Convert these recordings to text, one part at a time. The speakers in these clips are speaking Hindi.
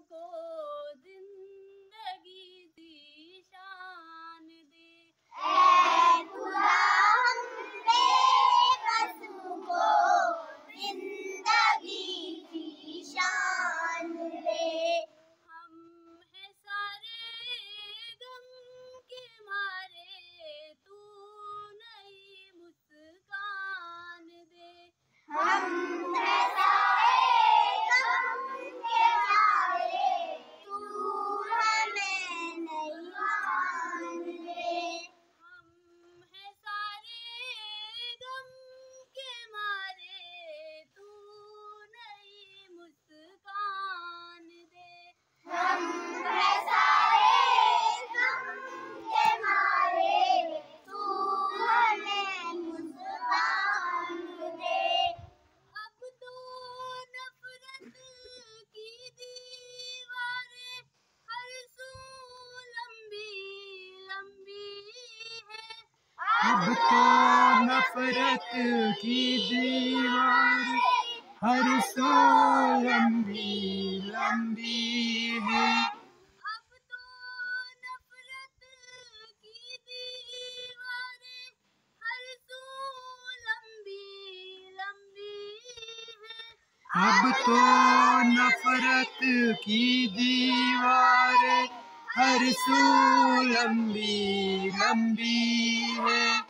uncle अब तो नफरत की दीवार हर सो लंबी लंबी है अब तो नफरत की दीवारें है अब तो नफरत की दीवार हर सू लंबी लंबी है।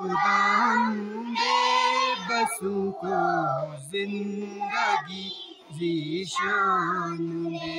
खुदा बसों को ज़िंदगी जीशान दे